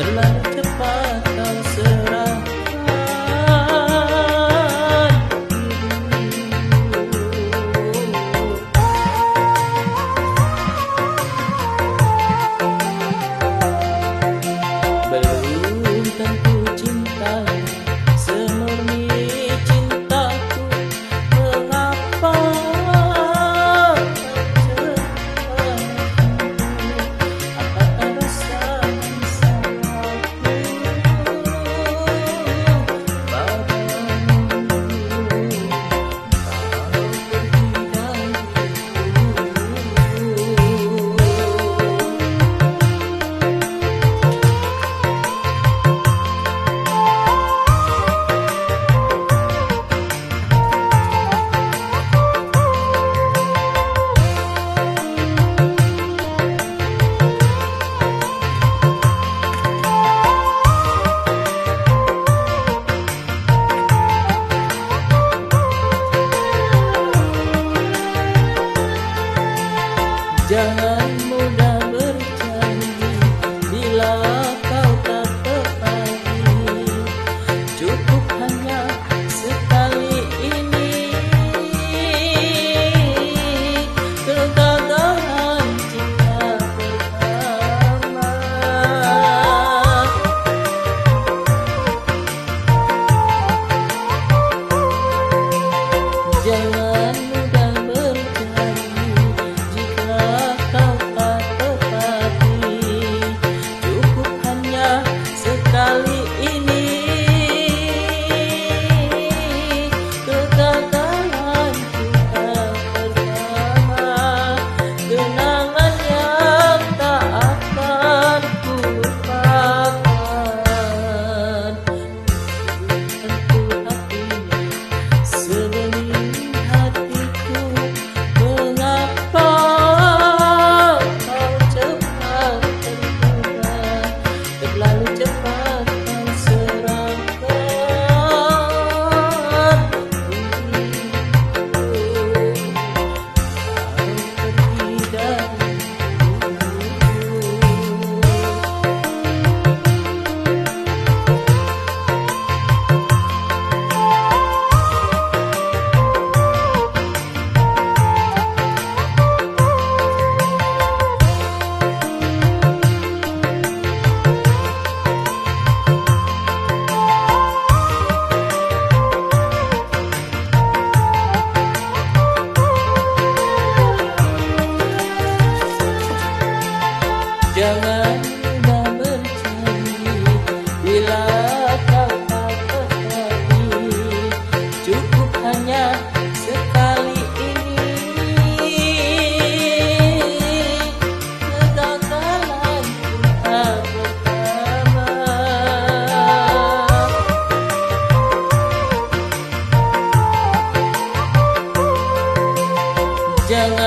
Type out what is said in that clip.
Little love. Yeah.